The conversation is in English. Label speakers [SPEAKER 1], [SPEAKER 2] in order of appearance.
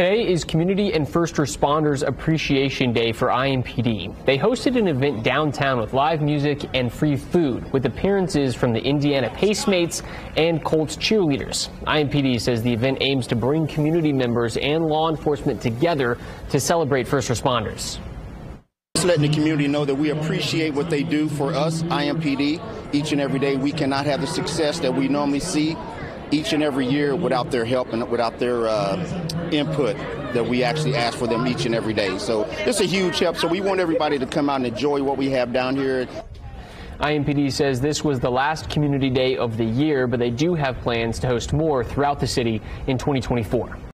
[SPEAKER 1] Today is Community and First Responders Appreciation Day for IMPD. They hosted an event downtown with live music and free food with appearances from the Indiana Pacemates and Colts cheerleaders. IMPD says the event aims to bring community members and law enforcement together to celebrate first responders.
[SPEAKER 2] Just letting the community know that we appreciate what they do for us, IMPD, each and every day. We cannot have the success that we normally see each and every year without their help and without their uh, input that we actually ask for them each and every day. So it's a huge help. So we want everybody to come out and enjoy what we have down here.
[SPEAKER 1] IMPD says this was the last community day of the year, but they do have plans to host more throughout the city in 2024.